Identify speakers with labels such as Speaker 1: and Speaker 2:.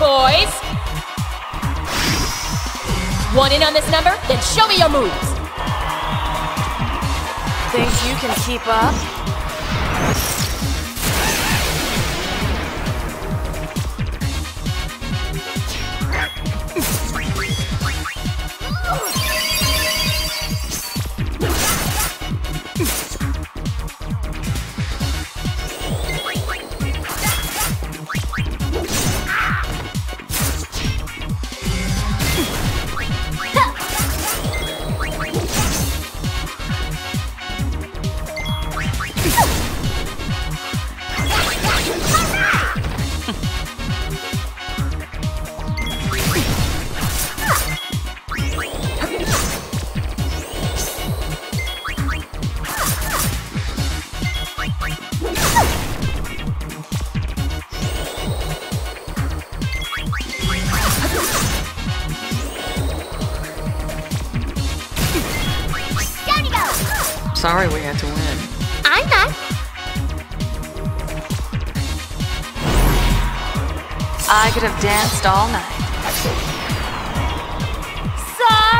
Speaker 1: boys! One in on this number? Then show me your moves!
Speaker 2: Think you can keep up?
Speaker 3: Sorry we had to win.
Speaker 4: I'm not.
Speaker 2: I could have danced all night.
Speaker 1: Sorry! No